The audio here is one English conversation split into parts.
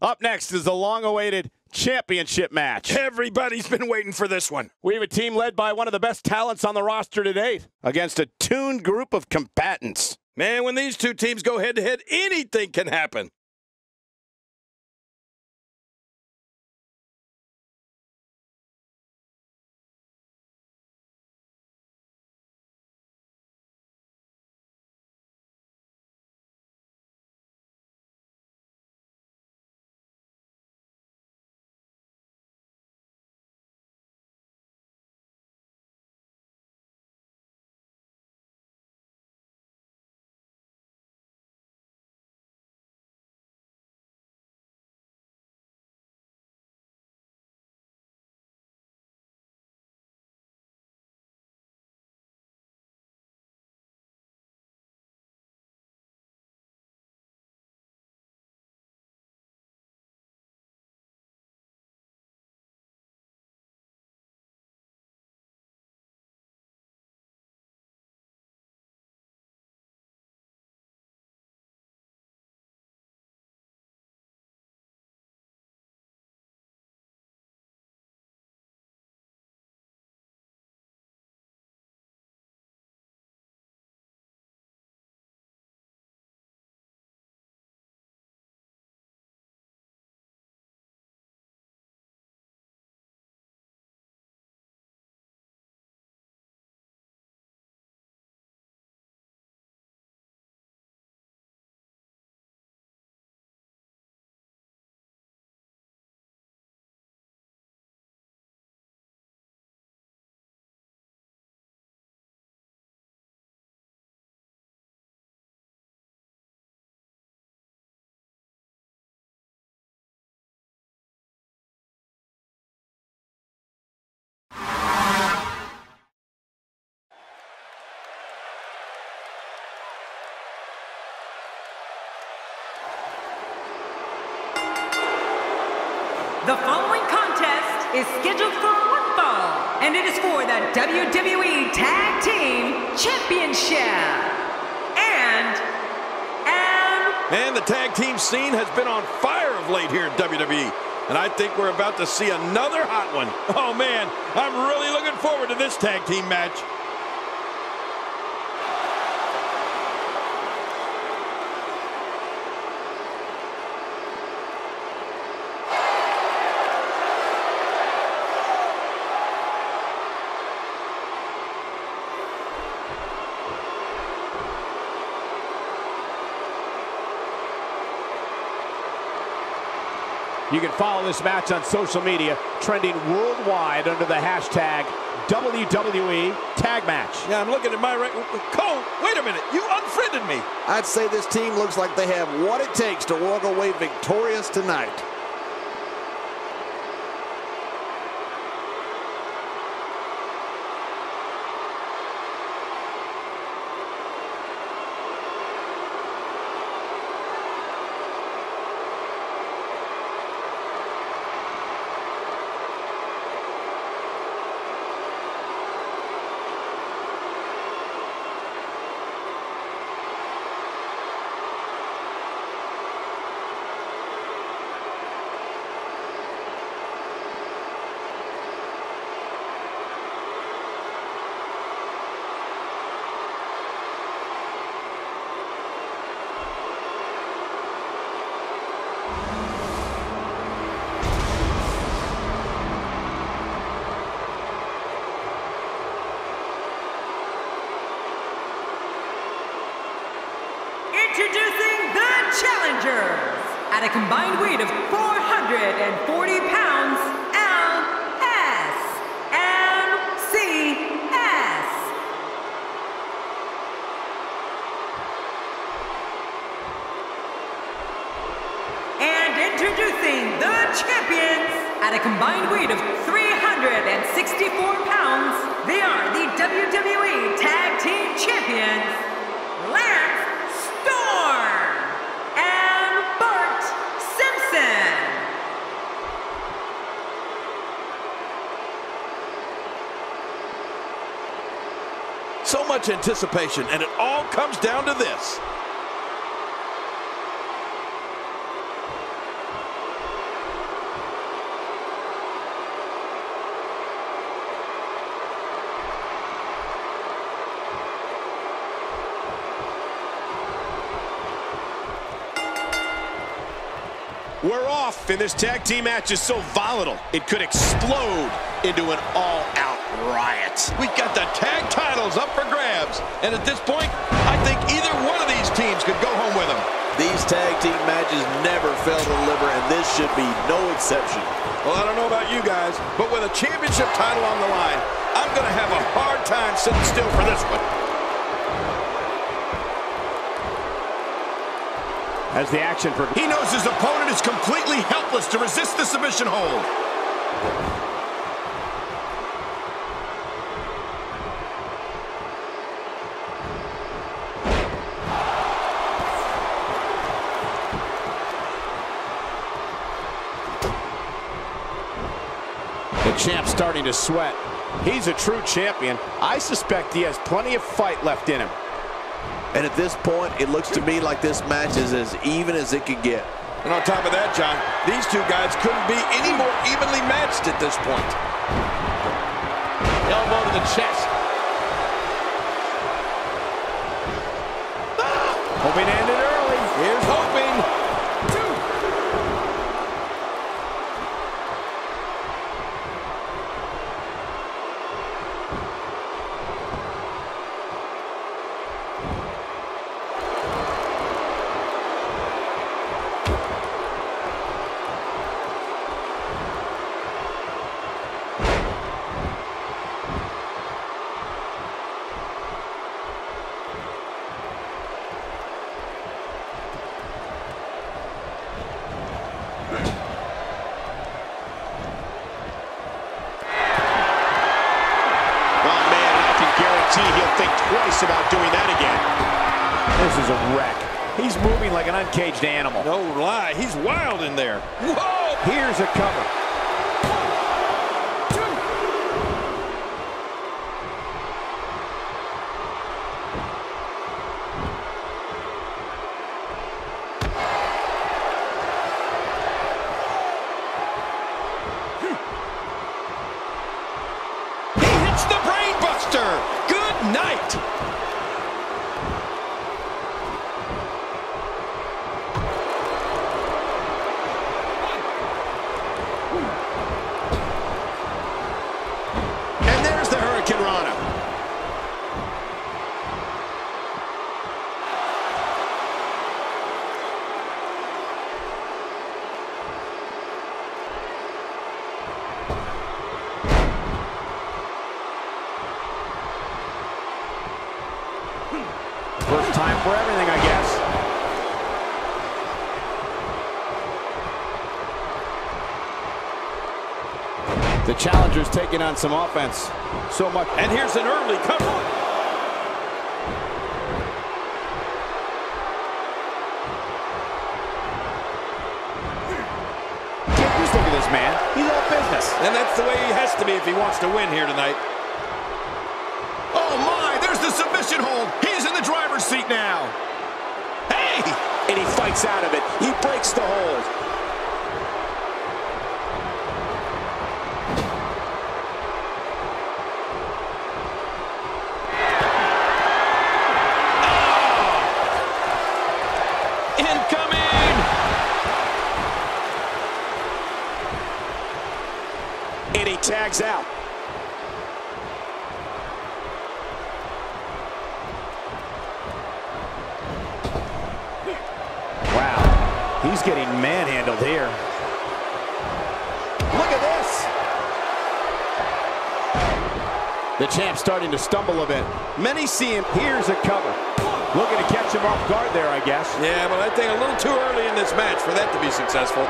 Up next is the long awaited championship match. Everybody's been waiting for this one. We have a team led by one of the best talents on the roster to date against a tuned group of combatants. Man, when these two teams go head to head, anything can happen. The following contest is scheduled for one fall, and it is for the WWE Tag Team Championship. And, and, And the tag team scene has been on fire of late here in WWE. And I think we're about to see another hot one. Oh man, I'm really looking forward to this tag team match. You can follow this match on social media, trending worldwide under the hashtag WWE Tag Match. Yeah, I'm looking at my right. Cole, wait a minute. You unfriended me. I'd say this team looks like they have what it takes to walk away victorious tonight. Introducing the challengers. At a combined weight of 440 pounds, LSMCS. And introducing the champions at a combined weight of 364 pounds, they are the WWE Tag Team Champions, Lance much anticipation, and it all comes down to this. We're off, and this tag team match is so volatile, it could explode into an all-out riot. We've got the tag titles up for grabs. And at this point, I think either one of these teams could go home with them. These tag team matches never fail to deliver, and this should be no exception. Well, I don't know about you guys, but with a championship title on the line, I'm going to have a hard time sitting still for this one. As the action progresses. He knows his opponent is completely helpless to resist the submission hold. The champ starting to sweat. He's a true champion. I suspect he has plenty of fight left in him. And at this point, it looks to me like this match is as even as it could get. And on top of that, John, these two guys couldn't be any more evenly matched at this point. Elbow to the chest. Hoping to end it early. Here's hoping. Oh, man, I can guarantee he'll think twice about doing that again. This is a wreck. He's moving like an uncaged animal. No lie, he's wild in there. Whoa! Here's a cover. Time for everything, I guess. The challenger's taking on some offense. So much. And here's an early cover. Just look at this man. He's all business. And that's the way he has to be if he wants to win here tonight. Oh, my, there's the submission hold. He's in the driver's seat now. Hey! And he fights out of it. He breaks the hold. Oh! Incoming! And he tags out. He's getting manhandled here. Look at this. The champ's starting to stumble a bit. Many see him. Here's a cover. Looking to catch him off guard there, I guess. Yeah, but I think a little too early in this match for that to be successful.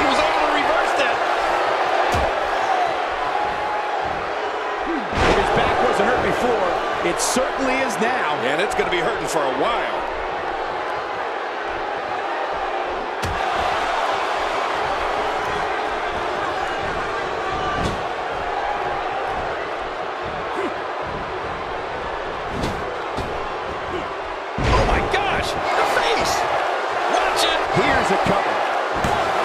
He was able to reverse that. His back wasn't hurt before, it certainly is now. And it's going to be hurting for a while. Hmm. Oh my gosh, the face! Watch it! Here's a cover.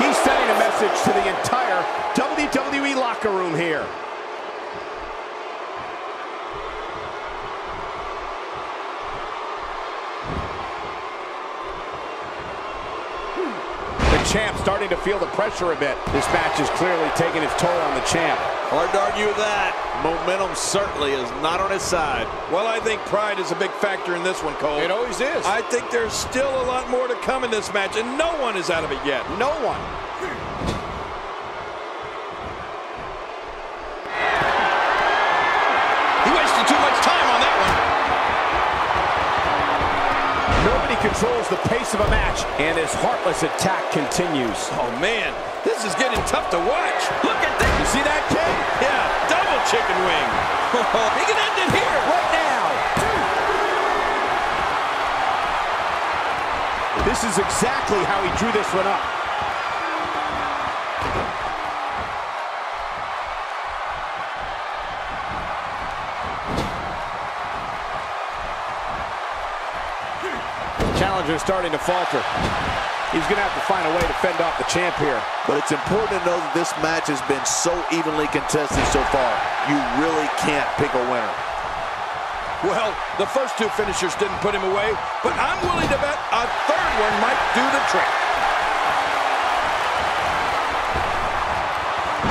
He's sending a message to the entire WWE locker room here. Champ starting to feel the pressure a bit. This match is clearly taking its toll on the champ. Hard to argue with that. Momentum certainly is not on his side. Well, I think pride is a big factor in this one, Cole. It always is. I think there's still a lot more to come in this match, and no one is out of it yet. no one. Of a match, and his heartless attack continues. Oh, man, this is getting tough to watch. Look at this. You see that, King? Yeah, double chicken wing. he can end it here. Right now. This is exactly how he drew this one up. Challenger is starting to falter. He's going to have to find a way to fend off the champ here. But it's important to know that this match has been so evenly contested so far. You really can't pick a winner. Well, the first two finishers didn't put him away, but I'm willing to bet a third one might do the trick.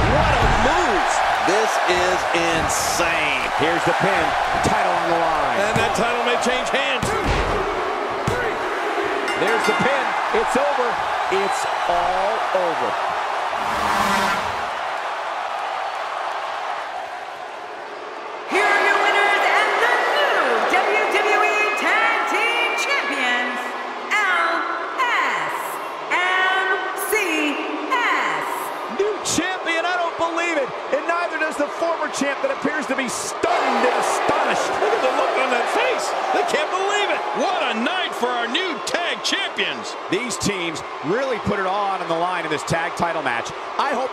What a move! This is insane. Here's the pin. Title on the line. And that title may change hands. There's the pin. It's over. It's all over. Here are your winners and the new WWE Tag Team Champions, LSMCS. New champion. I don't believe it. And neither does the former champ that this tag title match. I hope